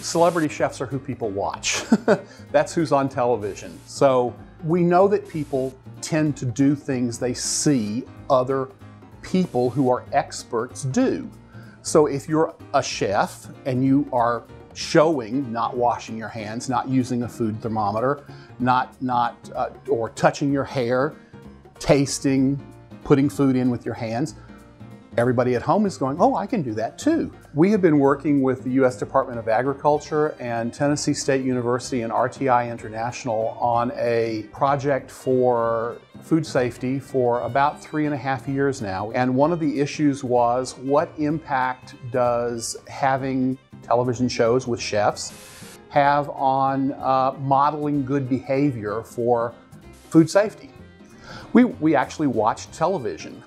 celebrity chefs are who people watch. That's who's on television. So we know that people tend to do things they see other people who are experts do. So if you're a chef and you are showing not washing your hands, not using a food thermometer, not not uh, or touching your hair, tasting, putting food in with your hands, everybody at home is going, oh, I can do that too. We have been working with the U.S. Department of Agriculture and Tennessee State University and RTI International on a project for food safety for about three and a half years now. And one of the issues was what impact does having television shows with chefs have on uh, modeling good behavior for food safety? We, we actually watched television.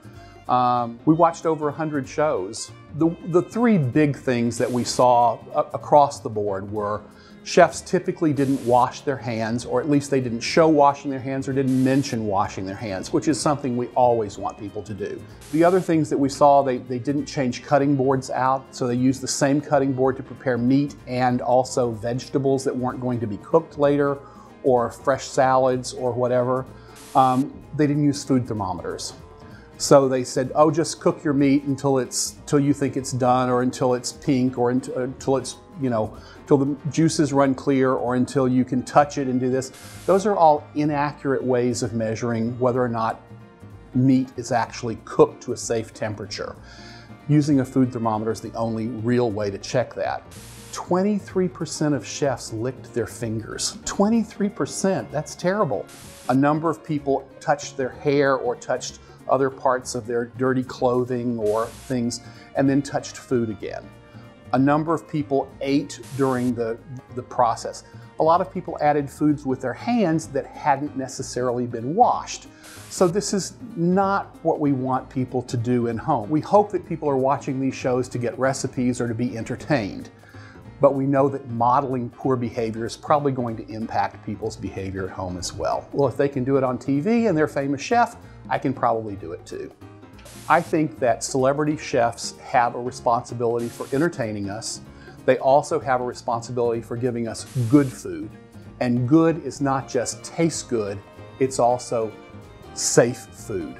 Um, we watched over 100 shows. The, the three big things that we saw across the board were chefs typically didn't wash their hands, or at least they didn't show washing their hands or didn't mention washing their hands, which is something we always want people to do. The other things that we saw, they, they didn't change cutting boards out, so they used the same cutting board to prepare meat and also vegetables that weren't going to be cooked later, or fresh salads or whatever. Um, they didn't use food thermometers. So they said, oh, just cook your meat until it's until you think it's done, or until it's pink, or until uh, it's you know, until the juices run clear, or until you can touch it and do this. Those are all inaccurate ways of measuring whether or not meat is actually cooked to a safe temperature. Using a food thermometer is the only real way to check that. 23% of chefs licked their fingers. 23%, that's terrible. A number of people touched their hair or touched other parts of their dirty clothing or things, and then touched food again. A number of people ate during the, the process. A lot of people added foods with their hands that hadn't necessarily been washed. So this is not what we want people to do in home. We hope that people are watching these shows to get recipes or to be entertained. But we know that modeling poor behavior is probably going to impact people's behavior at home as well. Well, if they can do it on TV and they're a famous chef, I can probably do it too. I think that celebrity chefs have a responsibility for entertaining us. They also have a responsibility for giving us good food. And good is not just taste good, it's also safe food.